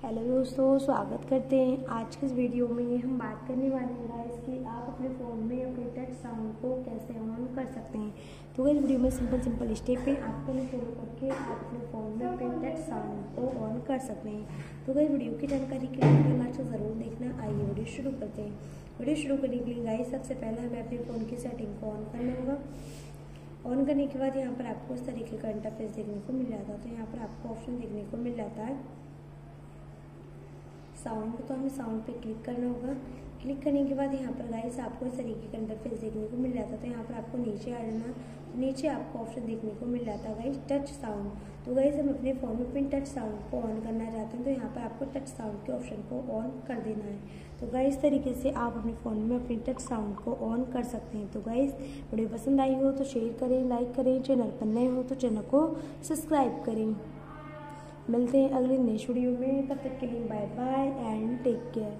Hello दोस्तों, स्वागत करते हैं। आज के इस वीडियो में हम बात करने वाले हैं गाइस कि आप अपने फ़ोन में अपने टच साउंड को कैसे ऑन कर सकते हैं। तो इस वीडियो में सिंपल सिंपल स्टेप है आपको फॉलो करके आप अपने फ़ोन में अपने टच साउंड को ऑन कर सकते हैं। तो गई वीडियो की जानकारी के लिए लास्ट ज़रूर देखना। आइए वीडियो शुरू करते हैं। वीडियो शुरू करने के लिए गाइस सबसे पहले हमें अपने फ़ोन की सेटिंग को ऑन करना होगा। ऑन करने के बाद यहाँ पर आपको इस तरीके का इंटरफेस देखने को मिल जाता है। तो यहाँ पर आपको ऑप्शन देखने को मिल जाता है। साउंड तो हमें साउंड पे क्लिक करना होगा। क्लिक करने के बाद यहाँ पर गाइस आपको इस तरीके का इंटरफेस देखने को मिल जाता है। तो यहाँ पर आपको नीचे आ जाना नीचे आपको ऑप्शन देखने को मिल जाता है गाइस टच साउंड तो गाइस हम अपने फ़ोन में अपने टच साउंड को ऑन करना चाहते हैं तो यहाँ पर आपको टच साउंड के ऑप्शन को ऑन कर देना है। तो गाइस इस तरीके से आप अपने फ़ोन में अपने टच साउंड को ऑन कर सकते हैं। तो गाइस वीडियो पसंद आई हो तो शेयर करें लाइक करें, चैनल पर नए हो तो चैनल को सब्सक्राइब करें। मिलते हैं अगले नेक्स्ट वीडियो में, तब तक के लिए bye bye and take care